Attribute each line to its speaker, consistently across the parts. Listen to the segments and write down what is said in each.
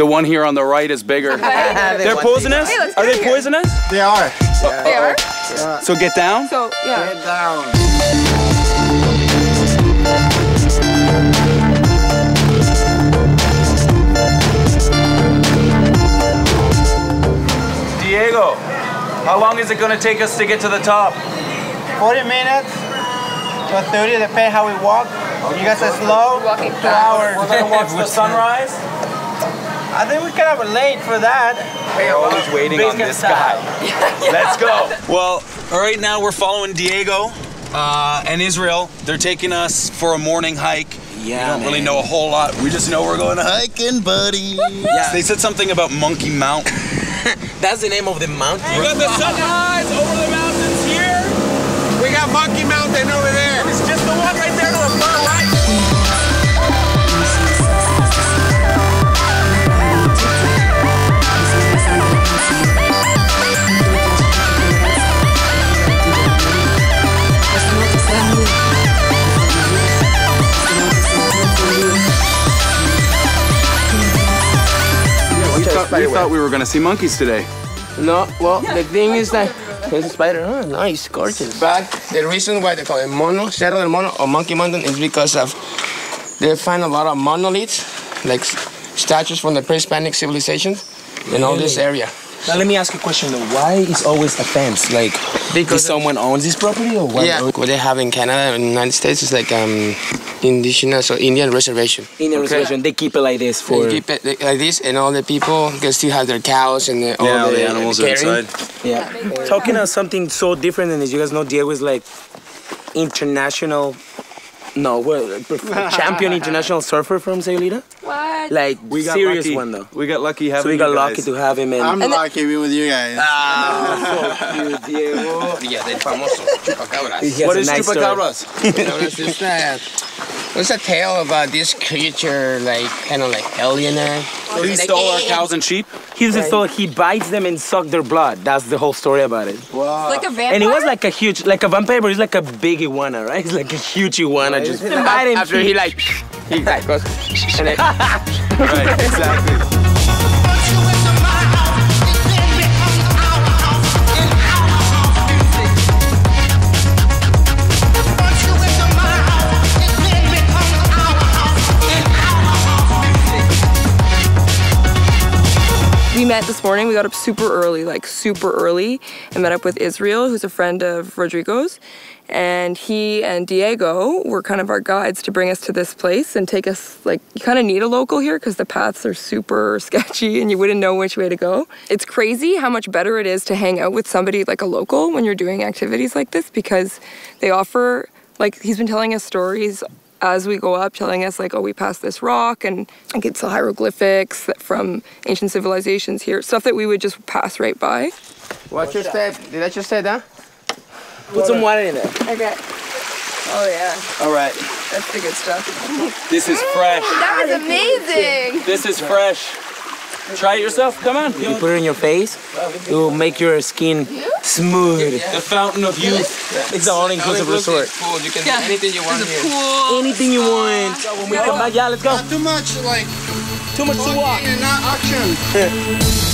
Speaker 1: The one here on the right is bigger. They're poisonous?
Speaker 2: Hey,
Speaker 1: Are they
Speaker 2: it.
Speaker 1: poisonous?
Speaker 3: They are.
Speaker 2: They are?
Speaker 1: So get down.
Speaker 2: So, yeah.
Speaker 3: Get down.
Speaker 1: Diego, how long is it going to take us to get to the top?
Speaker 3: 40 minutes to 30 depending how we walk. You guys are slow.
Speaker 2: Walking
Speaker 3: Two hours.
Speaker 1: We're going to watch the sunrise.
Speaker 3: I think we kind of late for that.
Speaker 1: We're always waiting on this guy. Let's go. Well, all right, now we're following Diego uh, and Israel. They're taking us for a morning hike.
Speaker 4: Yeah,
Speaker 1: we don't really know a whole lot. We just know we're going hiking, buddy.
Speaker 4: Yeah.
Speaker 1: They said something about Monkey Mountain.
Speaker 4: That's the name of the mountain.
Speaker 1: You got the sunrise over the mountains here.
Speaker 3: We got Monkey Mountain over there.
Speaker 1: It's just the one right there to the far right. We thought, we thought we were going to see monkeys today.
Speaker 4: No, well, the thing is that there's a spider. Oh, nice, gorgeous.
Speaker 5: But the reason why they call it Mono, Cerro del Mono, or Monkey Mountain is because of they find a lot of monoliths, like statues from the pre-Hispanic civilizations in all this area.
Speaker 4: Now let me ask you a question though. Why is always a fence? Like, because someone owns this property or what?
Speaker 5: Yeah, what they have in Canada and United States is like um, indigenous or Indian reservation.
Speaker 4: In a reservation, they keep it like this for.
Speaker 5: They keep it like like this, and all the people can still have their cows and the, all
Speaker 1: Yeah, all
Speaker 5: the,
Speaker 1: the animals are inside.
Speaker 4: Yeah. Talking of something so different than this, you guys know Diego is like international. No, what, champion international surfer from Sayulita.
Speaker 2: What?
Speaker 4: Like
Speaker 1: We got
Speaker 4: serious
Speaker 1: lucky.
Speaker 4: one though.
Speaker 1: We got lucky having
Speaker 4: So we
Speaker 1: you
Speaker 4: got
Speaker 1: guys.
Speaker 4: lucky to have him. And
Speaker 3: I'm
Speaker 2: And
Speaker 3: lucky to be with you guys.
Speaker 4: cute, Diego.
Speaker 5: Yeah, the famoso chupacabras.
Speaker 4: He has
Speaker 1: What
Speaker 4: nice
Speaker 1: chupacabras?
Speaker 5: You it's just it's a tale about this creature, like kind of like alien. uh,
Speaker 1: So he stole our cows and sheep.
Speaker 4: He's just so he bites them and suck their blood. That's the whole story about it.
Speaker 2: like a vampire?
Speaker 4: And it was like a huge, like a vampire, but he's like a big iguana, right? It's like a huge iguana just biting.
Speaker 5: After he like, he like goes, and then
Speaker 1: Right, exactly.
Speaker 2: Met this morning. We got up super early, like super early, and met up with Israel, who's a friend of Rodrigo's. And he and Diego were kind of our guides to bring us to this place and take us, like, you kind of need a local here because the paths are super sketchy and you wouldn't know which way to go. It's crazy how much better it is to hang out with somebody like a local when you're doing activities like this because they offer, like, he's been telling us stories as we go up, telling us like, oh, we passed this rock, and like it's the hieroglyphics from ancient civilizations here, stuff that we would just pass right by.
Speaker 5: watch your step. Did I just say that?
Speaker 4: Put some water in there.
Speaker 2: Okay. Oh yeah,
Speaker 1: All right.
Speaker 2: that's the good stuff.
Speaker 1: This is fresh.
Speaker 2: That was amazing.
Speaker 1: This is fresh. Try it yourself. Come on.
Speaker 4: You put it in your face, it will make your skin smooth.
Speaker 1: The fountain of youth.
Speaker 4: It's an all-inclusive resort.
Speaker 5: Cool. You can do anything you want here.
Speaker 4: Anything you want. When we come back, yeah, let's go.
Speaker 3: Not Too much like
Speaker 4: Too much to walk.
Speaker 3: and not action.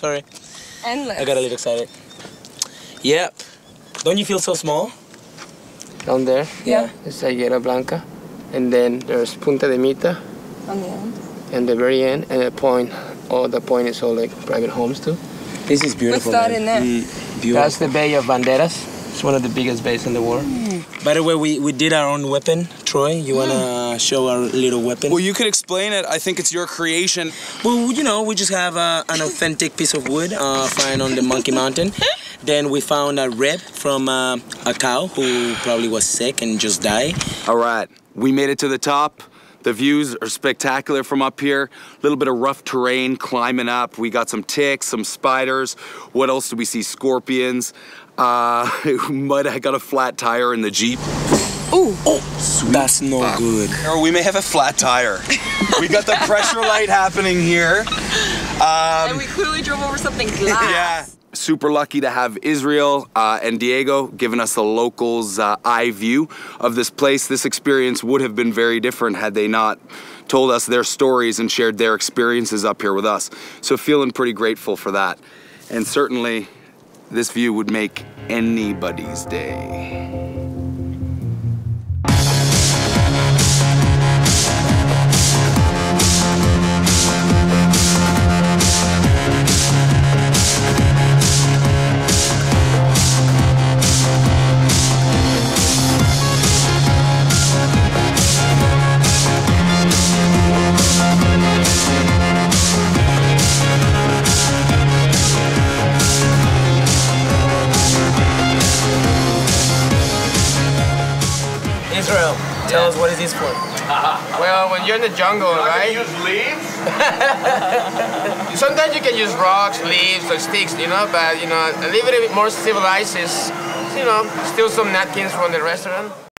Speaker 4: Sorry,
Speaker 2: Endless.
Speaker 4: I got a little excited. Yep. Don't you feel so small?
Speaker 5: Down there
Speaker 2: Yeah.
Speaker 5: It's Higuera Blanca, and then there's Punta de Mita,
Speaker 2: On the end.
Speaker 5: and the very end, and the point. Oh, the point is all like private homes too.
Speaker 4: This is
Speaker 2: What's
Speaker 4: beautiful.
Speaker 2: that
Speaker 4: man.
Speaker 2: in there?
Speaker 4: Mm, beautiful.
Speaker 5: That's the Bay of Banderas. It's one of the biggest bays in the world.
Speaker 4: By the way, we, we did our own weapon. Troy, you wanna show our little weapon?
Speaker 1: Well, you could explain it. I think it's your creation.
Speaker 4: Well, you know, we just have uh, an authentic piece of wood uh, found on the Monkey Mountain. Then we found a rib from uh, a cow who probably was sick and just died.
Speaker 1: All right. We made it to the top. The views are spectacular from up here. A little bit of rough terrain climbing up. We got some ticks, some spiders. What else do we see? Scorpions. Uh, might have got a flat tire in the Jeep.
Speaker 2: Ooh.
Speaker 1: Oh,
Speaker 4: That's no good.
Speaker 1: Or we may have a flat tire. we got the pressure light happening here.
Speaker 2: and we clearly drove over something glass.
Speaker 1: Yeah. Super lucky to have Israel uh, and Diego giving us the locals' uh, eye view of this place. This experience would have been very different had they not told us their stories and shared their experiences up here with us. So, feeling pretty grateful for that. And certainly, this view would make anybody's day.
Speaker 4: Tell us what is this for?
Speaker 5: Well, when you're in the jungle, right?
Speaker 1: use leaves?
Speaker 5: Sometimes you can use rocks, leaves, or sticks, you know, but, you know, a little bit more civilized is, you know, still some napkins from the restaurant.